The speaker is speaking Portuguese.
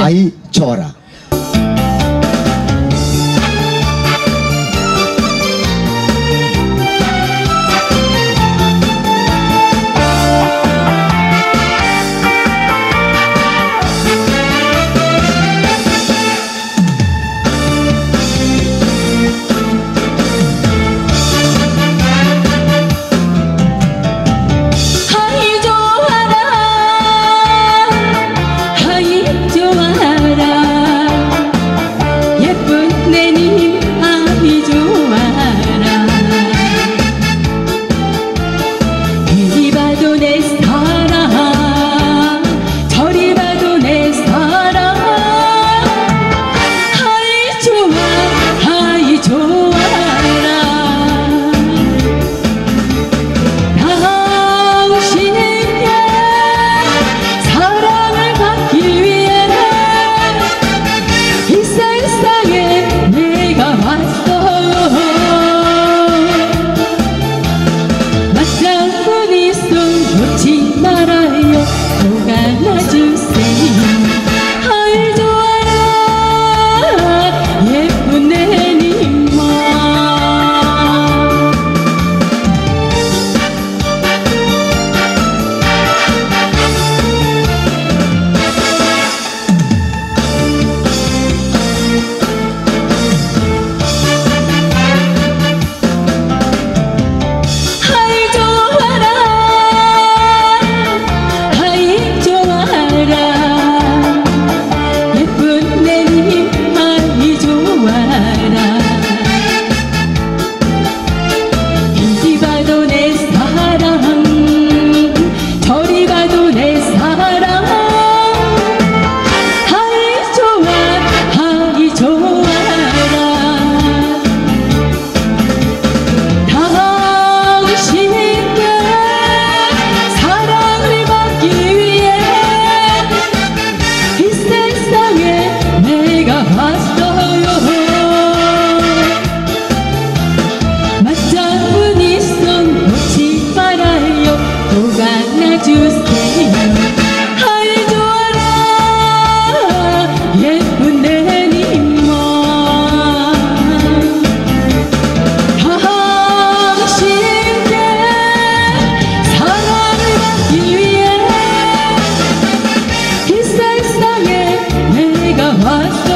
Aí chora. Must